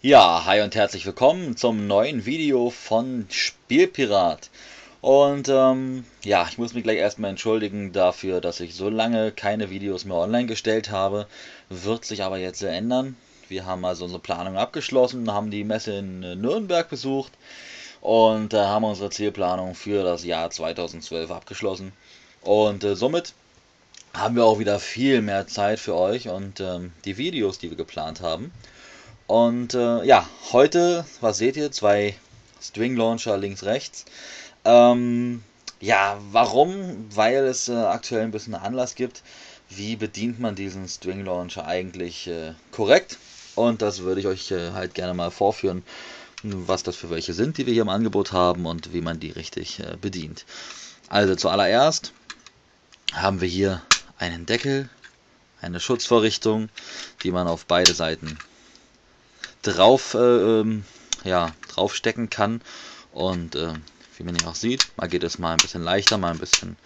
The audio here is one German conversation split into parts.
Ja, hi und herzlich willkommen zum neuen Video von Spielpirat. Und ähm, ja, ich muss mich gleich erstmal entschuldigen dafür, dass ich so lange keine Videos mehr online gestellt habe. Wird sich aber jetzt ändern. Wir haben also unsere Planung abgeschlossen, haben die Messe in äh, Nürnberg besucht und äh, haben unsere Zielplanung für das Jahr 2012 abgeschlossen. Und äh, somit haben wir auch wieder viel mehr Zeit für euch und ähm, die Videos, die wir geplant haben. Und äh, ja, heute, was seht ihr? Zwei String Launcher links, rechts. Ähm, ja, warum? Weil es äh, aktuell ein bisschen Anlass gibt. Wie bedient man diesen String Launcher eigentlich äh, korrekt? Und das würde ich euch äh, halt gerne mal vorführen, was das für welche sind, die wir hier im Angebot haben und wie man die richtig äh, bedient. Also zuallererst haben wir hier einen Deckel, eine Schutzvorrichtung, die man auf beide Seiten drauf, äh, ähm, ja, draufstecken kann. Und äh, wie man hier auch sieht, mal geht es mal ein bisschen leichter, mal ein bisschen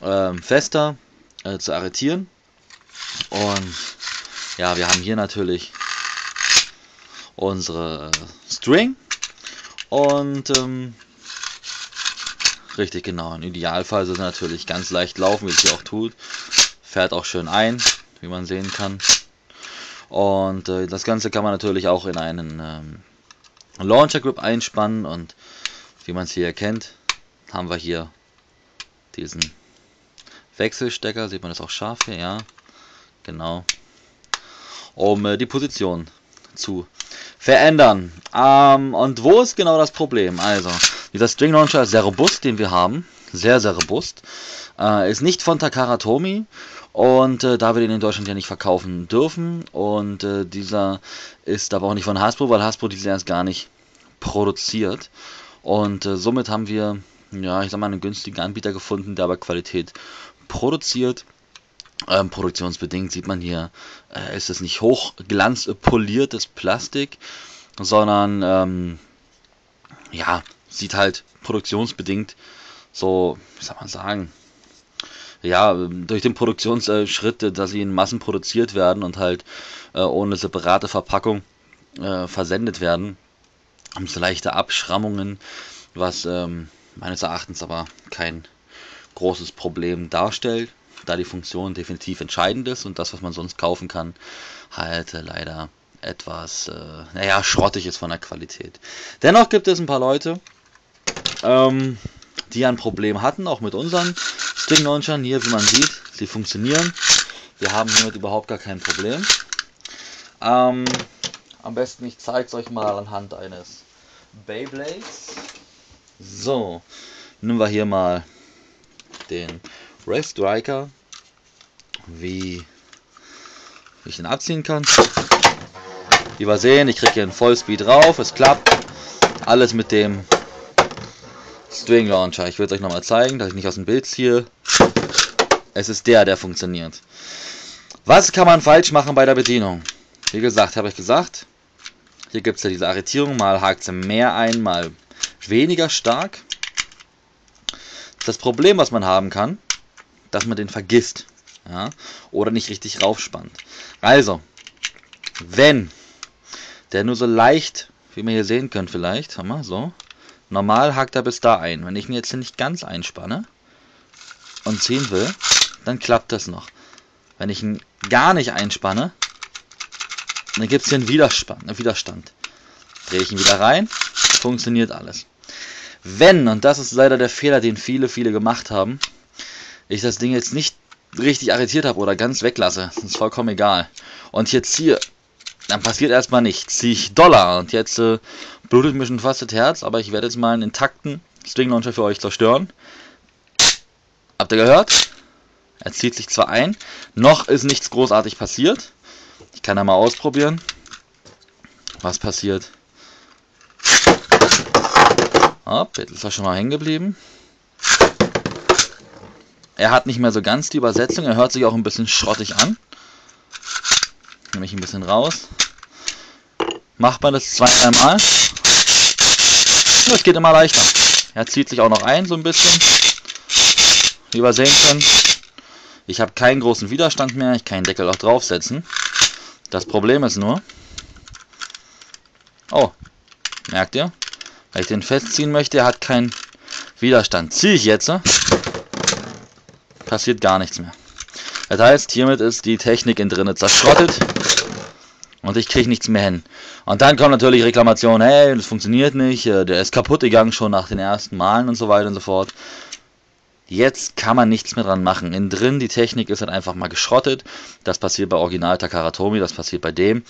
äh, fester äh, zu arretieren. Und ja, wir haben hier natürlich unsere String und ähm, richtig genau. Im Idealfall ist es natürlich ganz leicht laufen, wie es hier auch tut. Fährt auch schön ein, wie man sehen kann. Und äh, das Ganze kann man natürlich auch in einen ähm, Launcher Grip einspannen und wie man es hier erkennt, haben wir hier diesen Wechselstecker, sieht man das auch scharf hier, ja, genau, um äh, die Position zu verändern. Ähm, und wo ist genau das Problem? Also, dieser String Launcher ist sehr robust, den wir haben, sehr, sehr robust, äh, ist nicht von Takara Tomy und äh, da wir den in Deutschland ja nicht verkaufen dürfen und äh, dieser ist aber auch nicht von Hasbro, weil Hasbro diesen erst gar nicht produziert. Und äh, somit haben wir, ja, ich sag mal, einen günstigen Anbieter gefunden, der aber Qualität produziert. Ähm, produktionsbedingt sieht man hier, äh, ist es nicht hochglanzpoliertes Plastik, sondern ähm, ja, sieht halt produktionsbedingt so, wie soll man sagen, ja, durch den Produktionsschritt, dass sie in Massen produziert werden und halt äh, ohne separate Verpackung äh, versendet werden, haben sie leichte Abschrammungen, was ähm, meines Erachtens aber kein großes Problem darstellt, da die Funktion definitiv entscheidend ist und das, was man sonst kaufen kann, halt äh, leider etwas, äh, naja, schrottig ist von der Qualität. Dennoch gibt es ein paar Leute, ähm, die ein Problem hatten, auch mit unseren String Launchern. Hier, wie man sieht, sie funktionieren. Wir haben hiermit überhaupt gar kein Problem. Ähm, am besten, ich zeige es euch mal anhand eines Beyblades. So, nehmen wir hier mal den Ray Striker, wie ich ihn abziehen kann. Wie wir sehen, ich kriege hier einen Vollspeed drauf, es klappt. Alles mit dem String Launcher. Ich würde es euch nochmal zeigen, dass ich nicht aus dem Bild ziehe. Es ist der, der funktioniert. Was kann man falsch machen bei der Bedienung? Wie gesagt, habe ich gesagt, hier gibt es ja diese Arretierung, mal hakt sie mehr ein, mal weniger stark. Das Problem, was man haben kann, dass man den vergisst. Ja, oder nicht richtig raufspannt. Also, wenn der nur so leicht, wie wir hier sehen können vielleicht, haben wir so, Normal hakt er bis da ein. Wenn ich ihn jetzt nicht ganz einspanne und ziehen will, dann klappt das noch. Wenn ich ihn gar nicht einspanne, dann gibt es hier einen Widerstand, einen Widerstand. Drehe ich ihn wieder rein, funktioniert alles. Wenn, und das ist leider der Fehler, den viele, viele gemacht haben, ich das Ding jetzt nicht richtig arretiert habe oder ganz weglasse, ist vollkommen egal. Und hier ziehe, dann passiert erstmal nichts. Ich Dollar und jetzt äh, blutet mir schon fast das Herz, aber ich werde jetzt mal einen intakten String Launcher für euch zerstören. Habt ihr gehört? Er zieht sich zwar ein, noch ist nichts großartig passiert. Ich kann da mal ausprobieren, was passiert. Hopp, jetzt ist er schon mal hängen geblieben. Er hat nicht mehr so ganz die Übersetzung, er hört sich auch ein bisschen schrottig an. Nehme ich ein bisschen raus. Macht man das zwei, dreimal. Es geht immer leichter. Er zieht sich auch noch ein, so ein bisschen. Wie wir sehen können. Ich habe keinen großen Widerstand mehr. Ich kann den Deckel auch draufsetzen. Das Problem ist nur, Oh, merkt ihr? Wenn ich den festziehen möchte, er hat keinen Widerstand. Ziehe ich jetzt, passiert gar nichts mehr. Das heißt, hiermit ist die Technik in drinne zerschrottet und ich kriege nichts mehr hin. Und dann kommt natürlich Reklamation, hey, das funktioniert nicht, äh, der ist kaputt gegangen schon nach den ersten Malen und so weiter und so fort. Jetzt kann man nichts mehr dran machen. Innen drin, die Technik ist halt einfach mal geschrottet. Das passiert bei Original Takaratomi, das passiert bei dem.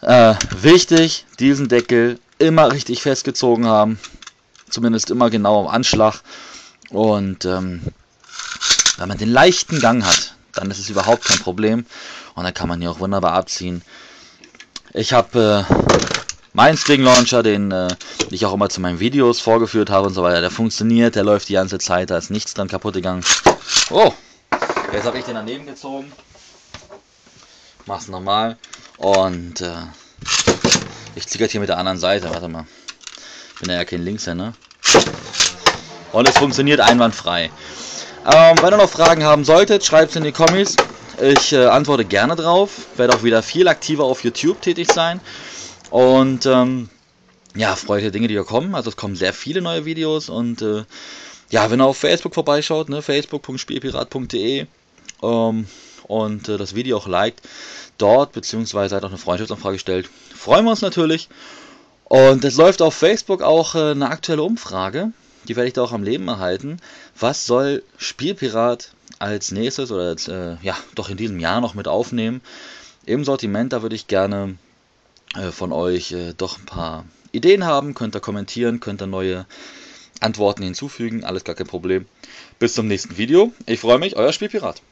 Äh, wichtig, diesen Deckel immer richtig festgezogen haben. Zumindest immer genau am Anschlag. Und ähm, wenn man den leichten Gang hat, dann ist es überhaupt kein Problem. Und dann kann man hier auch wunderbar abziehen. Ich habe äh, meinen String Launcher, den äh, ich auch immer zu meinen Videos vorgeführt habe und so weiter, der funktioniert, der läuft die ganze Zeit, da ist nichts dran kaputt gegangen. Oh, jetzt habe ich den daneben gezogen. Mach's nochmal. Und äh, ich ziehe hier mit der anderen Seite. Warte mal. Ich bin ja kein Linkshänder. Und es funktioniert einwandfrei. Ähm, wenn ihr noch Fragen haben solltet, schreibt es in die Kommis. Ich äh, antworte gerne drauf. Werde auch wieder viel aktiver auf YouTube tätig sein. Und ähm, ja, freue Dinge, die hier kommen. Also es kommen sehr viele neue Videos. Und äh, ja, wenn ihr auf Facebook vorbeischaut, ne, facebook.spielpirat.de ähm, und äh, das Video auch liked, dort, beziehungsweise hat auch eine Freundschaftsanfrage gestellt, freuen wir uns natürlich. Und es läuft auf Facebook auch äh, eine aktuelle Umfrage die werde ich da auch am Leben erhalten. Was soll Spielpirat als nächstes oder als, äh, ja, doch in diesem Jahr noch mit aufnehmen? Im Sortiment, da würde ich gerne äh, von euch äh, doch ein paar Ideen haben. Könnt ihr kommentieren, könnt ihr neue Antworten hinzufügen. Alles gar kein Problem. Bis zum nächsten Video. Ich freue mich, euer Spielpirat.